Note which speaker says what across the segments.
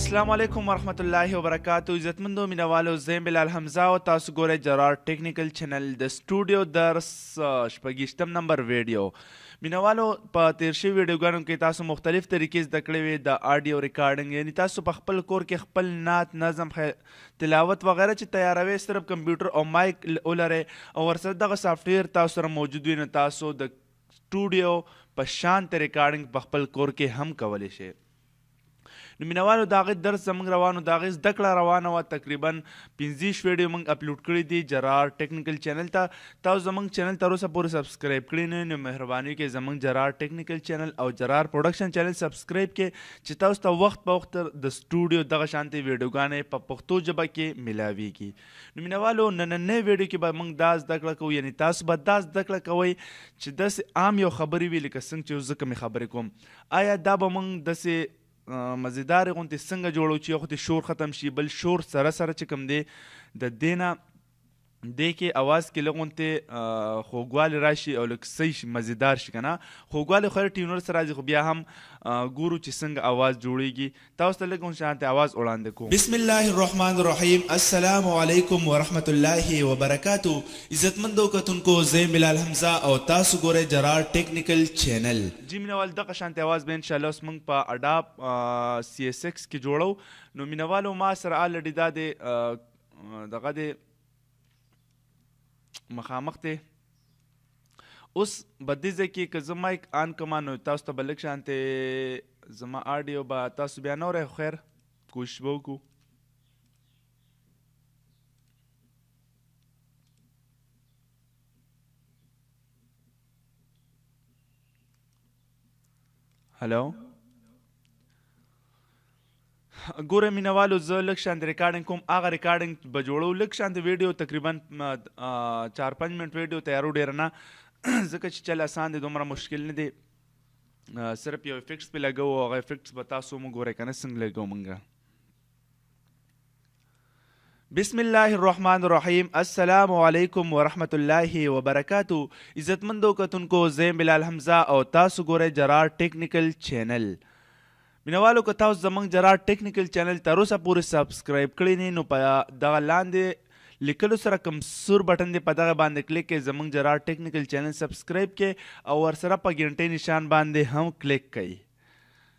Speaker 1: السلام علیکم ورحمت الله وبرکاتو عزتمندو مینوالو زم بلال حمزه او تاسو ګورئ جرار ټیکنیکل چینل د سټوډیو درس شپږشتم نمبر ویډیو مینوالو په تیر شوی ویډیوګانو کې تاسو مختلف طریقې زده کړې وي د آډیو ریکارډینګ یعنی تاسو په خپل کور کې خپل نعت نظم تلاوت وغیرہ چې تیاروي صرف کمپیوټر او مایک ولرئ او ورسره دغه سافټویر تاسو سره موجود وي نو تاسو د سټوډیو په شان ته ریکارډنګ په خپل کور کې هم کولی شئ. نو مینوالو د هغه درس زمونږ روان و د هغه زده کړه روانه وه تقریبا پنځیش ویډیو مونږ اپلوډ کړی دی جرار ټیکنیکل چینل ته تاسو زمونږ چینل تر اوسه پورې سبسکرایب کړی نه نو مهرباني وکړئ زمونږ جرار ټیکنیکل چینل او جرار پروډکشن چینل سبسکرایب کړئ چې تاسو ته وخت په وخت د سټوډیو دغه شانتي ویډیوګانې په پښتو ژبه کې ملاویږي نو مینوالو نننې ویډیو کې به موږ دا زده کړه کوو یعنی تاسو به دا زده کړه کوئ چې داسې عام یو خبرې وي لکه څنګه چې زه کومې خبرې کوم آیا دا به موږ داسې مزیدار غونتې څنګه جوړو چې یو خو شور ختم شي بل شور سره سره چې کوم دی د دینه دې کې اواز کې لغونته خوګواله راشي او لکه صحیح شي مزیدار شي کنه خوګواله خو ټیونر سره راځي خو بیا هم ګورو چې څنګه اواز جوړیږي تاسو ته لږ اونشانتې اواز اوړاندې کوم.
Speaker 2: بسم الله الرحمن الرحيم السلام عليکم ورحمت الله وبرکاته عزتمندو کتونکو زه يم بلال حمزه او تاسو ګورئ جرار ټيکنيکل چينل.
Speaker 1: جی مینوال دغه شانتی اواز به انشاالله اوس موږ په اډاب سی ایس ایکس کی جوړو نو مینوالو ما سره الرډی دا دی دغه دی مخامخ دی اوس به دې ځای کې که زه مایک آن کما نو تاسو ته به لږ شانتې زما آډیو به تاسو بیا نه ورئ خیر کوشش به وکړو هلو ګوره مینه والو زه لږ شان د ریکارډینګ کوم هغه ریکارډینګ به جوړو لږ شان د ویډیو تقریبا چار پنځ منټ ویډیو تیارو ډیر نه ځکه چې چل آسان دی دومره مشکل نه دی صرف یو افیکټس په لګو هغه افیکټس به تاسو مو ګوره کنه څنګه لګو مونږه بسم الله الرحمن الرحیم السلام علیکم ورحمت الله وبرکاتو عزتمندو کتونکو زیم بلال حمزه او تاسو ګورئ جرار ټیکنیکل چینل مینوالو که تاسو زمونږ جرار ټیکنیکل چینل تر اوسه پورې سبسکرایب کړی نه نو په دغه لاندې لیکلو سره کوم سور بټن دی په دغه باندې کلیک کړئ زمونږ جرار ټیکنیکل چینل سبسکرایب کړئ او ورسره په ګنټې نشان باندې هم کلیک کړئ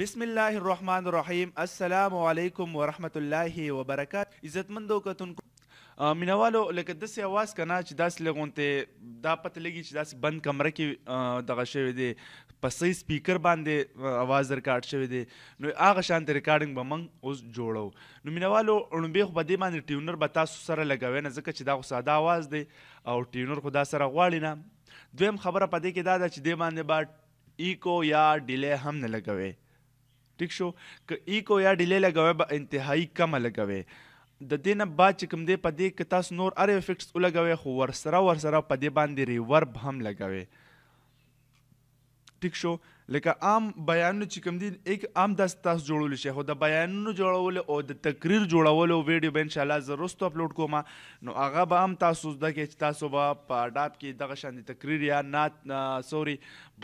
Speaker 1: بسم الله الرحمن الرحیم السلام علیکم ورحمت الله وبرکات عزتمندو کتونکو مینوالو لکه داسې اواز که نه چې داسې لغونته دا پته لګي چې داسې بند کمره کې دغه شوی دی په صحیح سپیکر باندې اواز ریکارډ شوی دی نو هغه شانته ریکارډینګ به موږ اوس جوړو نو مینوالو اړمبې خو به دې باندې ټیونر به تاسو سره لګوي نه ځکه چې دا خو ساده اواز دی او ټیونر خو دا سره غواړي نه دویم خبره په دې کې دا ده چې دې باندې به ایکو یا ډیلی هم نه لګوي ټیک شو که ایکو یا ډیلی لګوي به انتهایی کم لګوي د دې نه بعد چې کوم دی په دې که تاسو نور اره افیکټس ولګوي خو ورسره ورسره په دې باندې ریورب هم لګوي ټیک شو لکه عام بیانونه چې کوم دي یک عام داس تاسو جوړول شي خو د بیانونو جوړول او د تقریر جوړولو ویډیو به ان شاء الله زه رستو اپلوډ کوم نو هغه به هم تاسو زده کړئ چې تاسو به په اډاب کې دغه شان د تقریر یا نعت سوري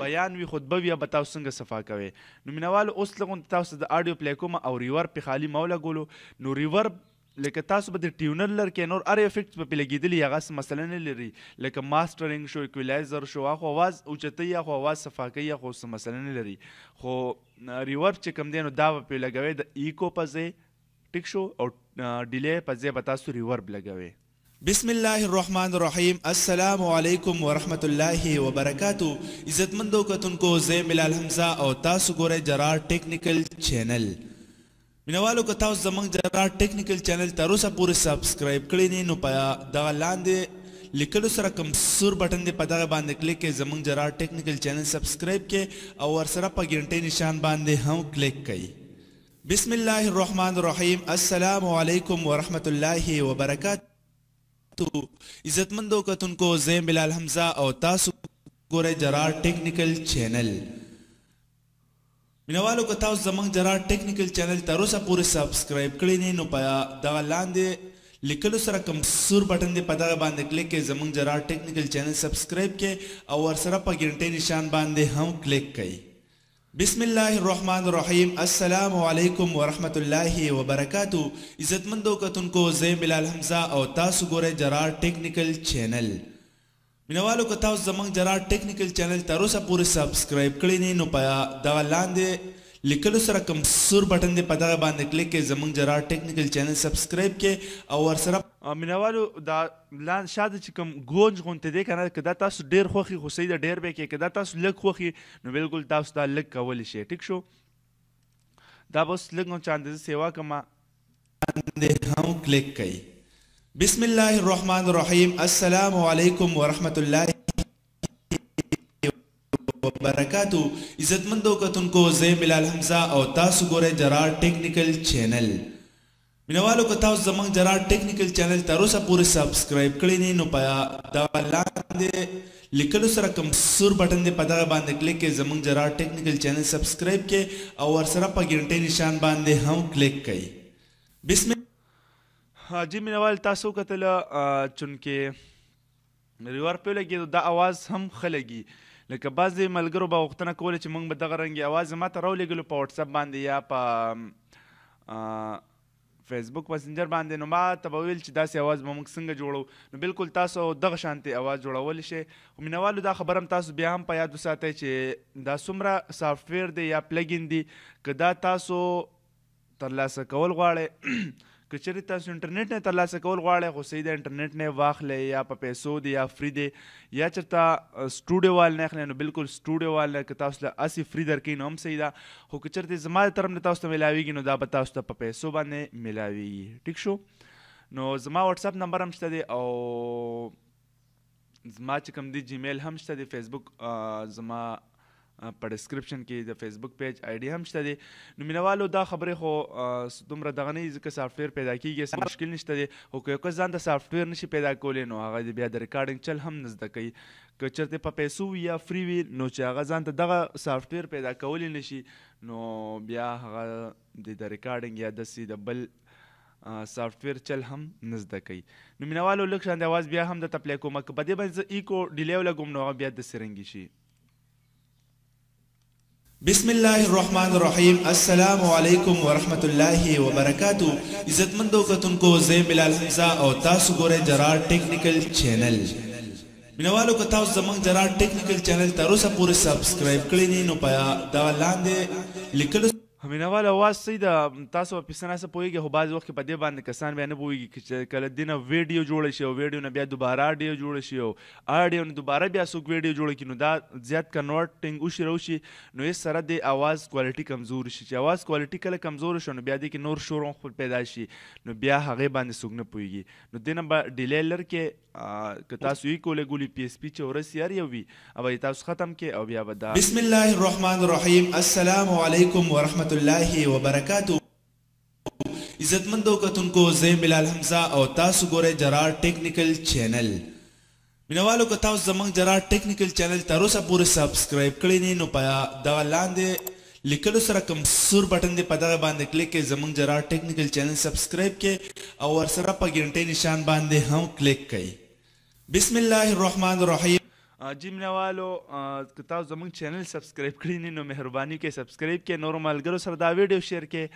Speaker 1: بیان وي خطبه وي به تاسو څنګه صفا کوئ نو مینوالو اوس لږ تاسو د اډیو پلی کوم او ریورب پې خالي مه ولګولو نو ریورب لکه تاسو به د ټیونر لر کې نور ار افیکټ په لګیدلی هغه څه مسله نه لري لکه ماسترینګ شو ایکویلایزر شو اخو आवाज اوچتي اخو आवाज صفاکي اخو څه مسله نه لري خو ریورب چې کم دی نو دا په لګوي د ایکو په ځای ټیک شو او ډیلی په ځای به تاسو ریورب لګوی.
Speaker 2: بسم الله الرحمن الرحیم السلام علیکم ورحمت الله وبرکاته عزتمندو کتونکو زه یم بلال حمزه او تاسو ګورئ جرار ټیکنیکل چینل مینوالو که تاسو زمونږ جرار ټیکنیکل چینل تر اوسه پورې سبسکرایب کړی نه نو په دغه لاندې لیکلو سره کوم سور بټن دی په دغه باندې کلیک کړئ زمونږ جرار ټیکنیکل چینل سبسکرایب کړئ او ورسره په ګنټۍ نشان باندې هم کلیک کړئ بسم الله الرحمن الرحیم السلام علیکم ورحمت الله وبرکاته عزتمندو کتونکو زیم بلال حمزه او تاسو ګورئ جرار ټیکنیکل چینل مینوالو که تاسو زمونږ جرار ټیکنیکل چینل تر اوسه پورې سبسکرایب کړی نه نو په دغه لاندې لیکلو سره کوم سور بټن دی په دغه باندې کلیک کړئ زمونږ جرار ټیکنیکل چینل سبسکرایب کړئ او ورسره په ګنټې نشان باندې هم کلیک کړئ بسم الله الرحمن الرحيم السلام عليکم ورحمت الله وبرکاته عزتمندو کتونکو زه يم بلال حمزه او تاسو ګورئ جرار ټيکنيکل چينل مینوالو که تاسو زمونږ جرار ټيکنيکل چينل تر اوسه پورې سبسکرایب کړی نه نو په دغه لاندې لیکلو سره کوم سور بټن دی په دغه باندې کلیک کړئ زمونږ جرار ټيکنيکل چينل سبسکرایب کړئ او ورسره
Speaker 1: مینوالو دا لاندې شاته چې کوم ګونج غونته دی کنه که دا تاسو ډیر خوښي خو صحیح ده ډیر به کې که دا تاسو لږ خوښي نو بالکل تاسو دا لګ کولی شئ ټیک شو دا بس لګ نو چاند زه سیوا کوم
Speaker 2: باندې هم کلیک کړئ بسم الله الرحمن الرحیم السلام علیکم ورحمت الله وبرکاتو عزتمندو کتونکو زه ملال حمزه او تاسو ګورئ جرار ټیکنیکل چینل مینوالو که تاسو زمونږ جرار ټیکنیکل چینل تر اوسه پورې سبسکرایب کړی نه نو په دغه لاندې لیکلو سره کوم سور بټن دی په دغه باندې کلیک کړئ زمونږ جرار ټیکنیکل چینل سبسکرایب کړئ او ورسره په ګنټې نشان باندې هم کلیک کړئ بسم
Speaker 1: جی مینوال تاسو کتل چونکه ریور پۀ لګېدو دا اواز هم ښۀ لګي. لکه بعضې ملګرو به غوښتنه کوله چې مونږ به دغه رنګې اواز ماته راولېږلو پۀ واټساپ باندې یا پۀ فېسبوک مسنجر باندې نو ماته به وېل چې داسې اواز به مونږ څنګه جوړو نو بلکل تاسو دغه شانتې اواز جوړولې شئ خو مینه والو دا خبره هم تاسو بیا هم پۀ یاد وساتئ چې دا څومره سافټوېر دی یا پلګین دي کۀ دا تاسو ترلاسه کول غواړی که چیرې تاسو انټرنیټ نه ترلاسه کول غواړئ خو صحیح د انټرنیټ نه واخلئ یا په پیسو دی یا فری دی یا چرته سټوډیو وال نه اخلئ نو بالکل سټوډیو وال نه که تاسو له اسی فری درکې نو هم صحیح ده خو که چرته زما د طرف نه تاسو ته ملاویږي نو دا به تاسو ته په پیسو باندې ملاویږي ټیک شو نو زما واتساپ نمبر هم شته دی او زما چې کوم دی جیمیل هم شته دی فیسبوک زما په ډیسکرپشن کې د فیسبوک پیج آی ډي هم شته دی نو مینوالو دا خبرې خو دومره دغه نه ځکه سافټویر پیدا کیږي څه مشکل نشته دی خو که یو کس ځان ته سافټویر نشي پیدا کولی نو هغه دی بیا د ریکارډینګ چل هم نه زده کوي که چرته په پیسو وي یا فری وي نو چې هغه ځان ته دغه سافټویر پیدا کولی نشي نو بیا هغه د ریکارډینګ یا داسې د بل سافټویر چل هم نه زده کوي نو مینوالو لږ شان د اواز بیا هم درته پلی کوم که په دې باندې زه ایکو ډیلی ولګوم نو هغه بیا داسې رنګي شي
Speaker 2: بسم الله الرحمن الرحیم السلام علیکم ورحمت الله وبرکاتو عزتمندو کتونکو زه بلال حمزه او تاسو ګورئ جرار ټیکنیکل چینل مینوالو که تاسو زمونږ جرار ټیکنیکل چینل تر اوسه پورې سبسکرایب کړی نه نو په دا لاندې لیکلو
Speaker 1: مینه وال اواز څه ده تاسو په څه نه څه پوهېږي خو بعضې وخت کې په دې باندې کسان بیا نه پوهېږي چې کله دې نه ویډیو جوړه شي او ویډیو نه بیا دوباره اډیو جوړه شي او اډیو نه دوباره بیا څوک ویډیو جوړه کړي نو دا زیات کنورټینګ وشي راوشي نو یې سره د اواز کوالټي کمزور شي چې اواز کوالټي کله کمزور شو نو بیا دې کې نور شور هم خپل پیدا شي نو بیا هغې باندې څوک نه پوهېږي نو دې نه به ډیلی لر کې که تاسو یی کولی ګولی پی اس پی چه ورس یی هر یو وی هغه یی تاسو ختم کړی او بیا به دا.
Speaker 2: بسم الله الرحمن الرحیم السلام علیکم ورحمت الله وبرکاته عزتمندو کتونکو زه یم بلال حمزه او تاسو ګورئ جرار ټیکنیکل چینل مینوالو که تاسو زمونږ جرار ټیکنیکل چینل تر اوسه پورې سبسکرایب کړی نه نو په دغه لاندې لیکلو سره کوم سور بټن دی په دغه باندی کلیک کړئ زمونږ جرار ټیکنیکل چینل سبسکرایب کړئ او ورسره په ګینټی نشان باندی هم کلیک کړئ بسم الله الرحمن الرحیم.
Speaker 1: جی مینوالو که تاسو زمونږ چینل سبسکرایب کړی نه نو مهرباني کوئ سبسکرایب کړئ نورو ملګرو سره دا ویډیو شیر کړئ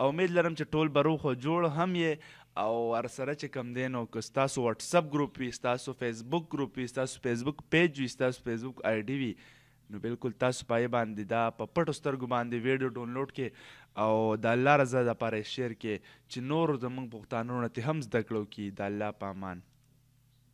Speaker 1: او امید لرم چې ټول به روغ او جوړ هم یې او ورسره چې کوم دی نو که ستاسو واتساپ ګروپ وي ستاسو فیسبوک ګروپ وي ستاسو فیسبوک پیج وي ستاسو فیسبوک آی ډي وي نو بلکل تاسو پايې باندې دا په پټو سترګو باندې ويډيو ډونلوډ کړې او د الله رضا د پاره يې شير کړې چې نور زمونږ پښتانه وروڼه ترې هم زده کړه وکړي د الله په امان.